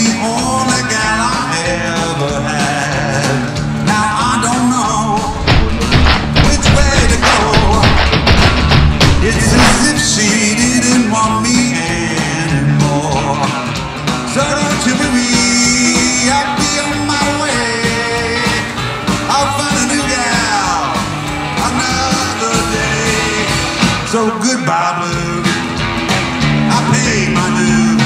the only gal I ever had. Now I don't know which way to go. It's as if she didn't want me anymore. So don't you worry, I'll be on my way. I'll find a new gal another day. So goodbye, blue. I paid my dues.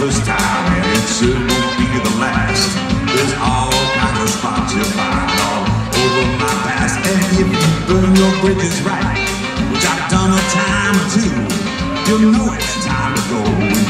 first time and it sure won't be the last. There's all kinds of spots you'll find all over my past. And if you burn your bridges right, which I've done a time or two, you'll know it's time to go.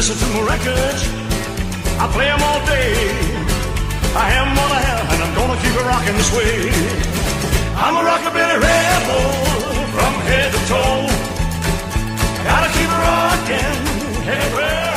listen to my records. I play them all day. I am what I am, and I'm gonna keep it rocking this way. I'm a rockabilly rebel from head to toe. Gotta keep it rocking,